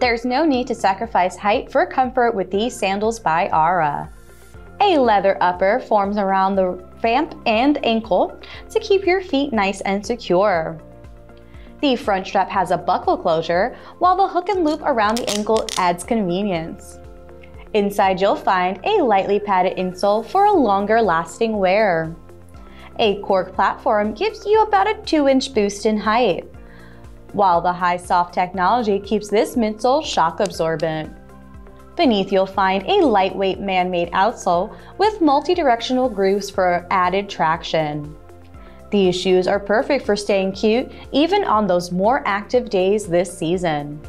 There's no need to sacrifice height for comfort with these sandals by Ara. A leather upper forms around the vamp and ankle to keep your feet nice and secure. The front strap has a buckle closure, while the hook and loop around the ankle adds convenience. Inside you'll find a lightly padded insole for a longer lasting wear. A cork platform gives you about a 2-inch boost in height, while the HighSoft technology keeps this midsole shock absorbent. Beneath you'll find a lightweight man-made outsole with multi-directional grooves for added traction. These shoes are perfect for staying cute even on those more active days this season.